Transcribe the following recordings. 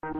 Get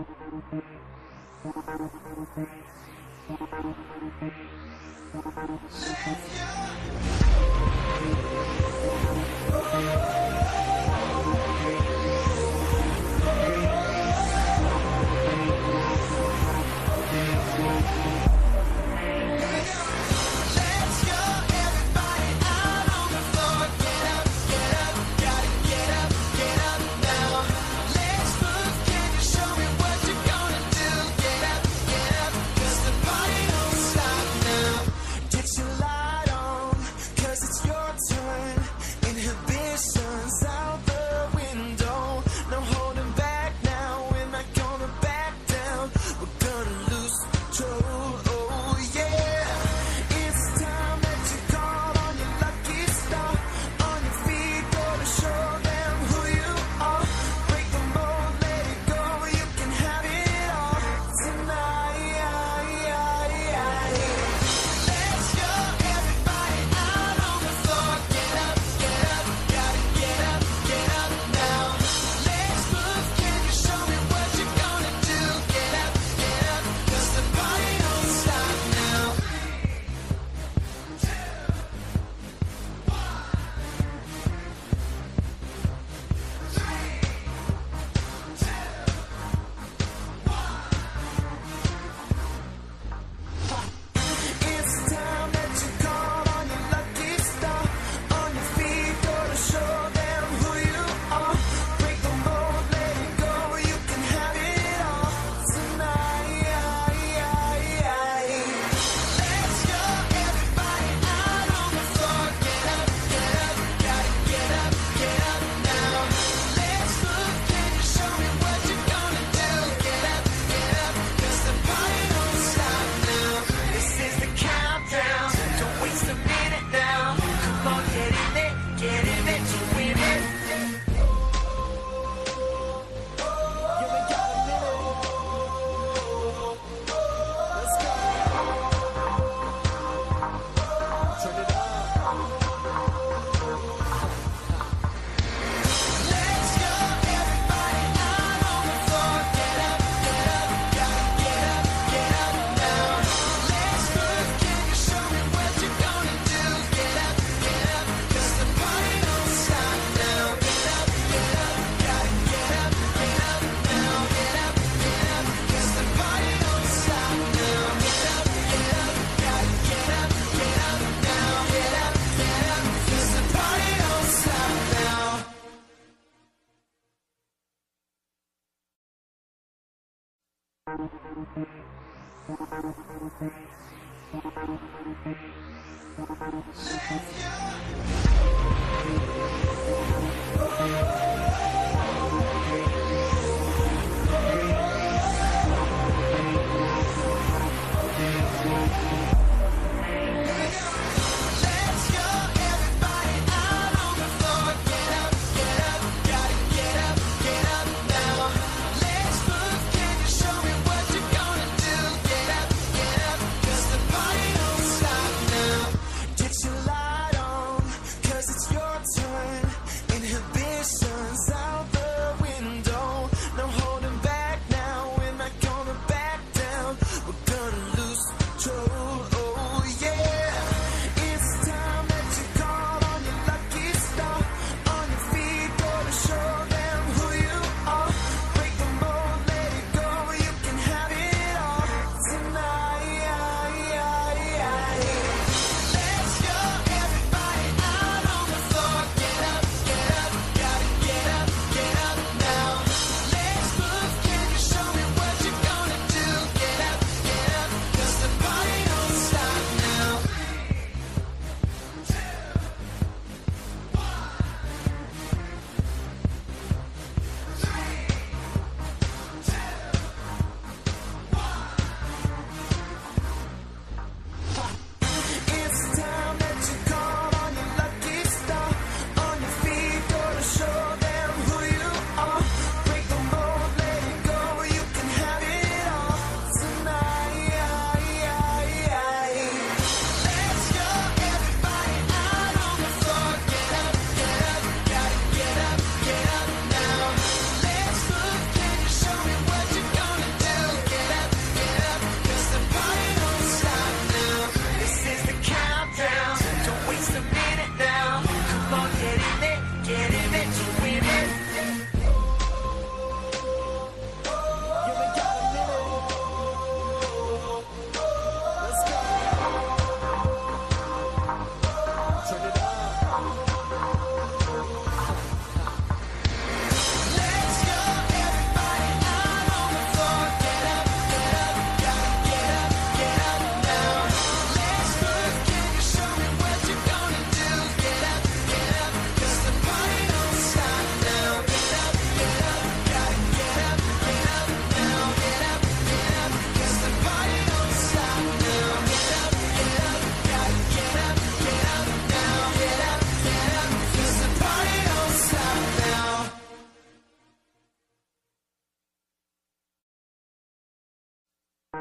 your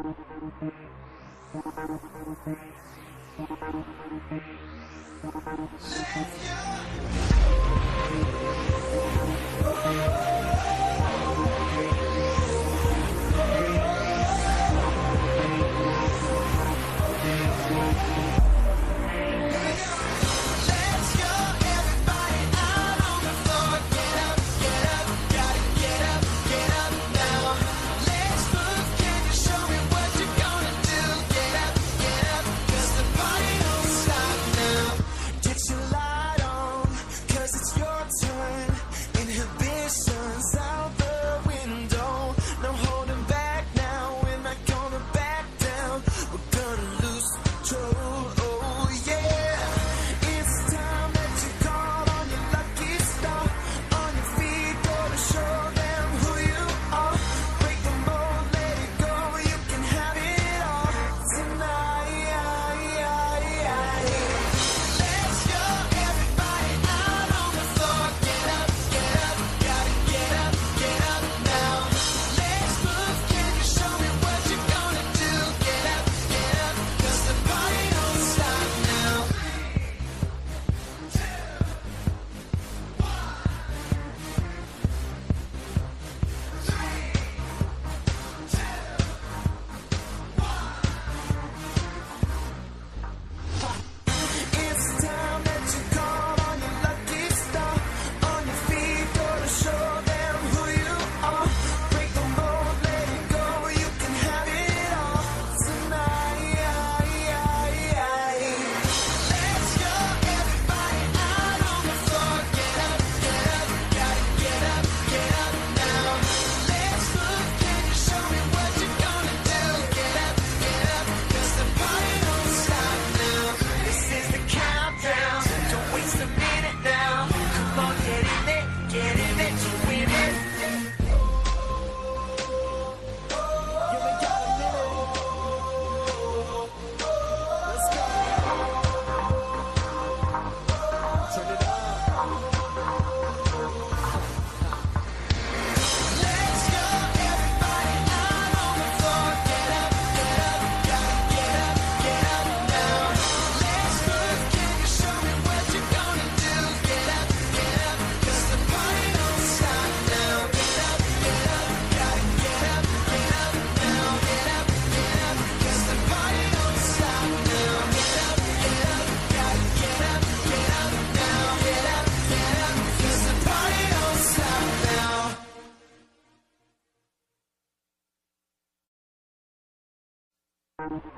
Get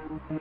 Let's